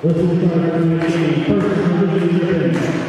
This is start the first division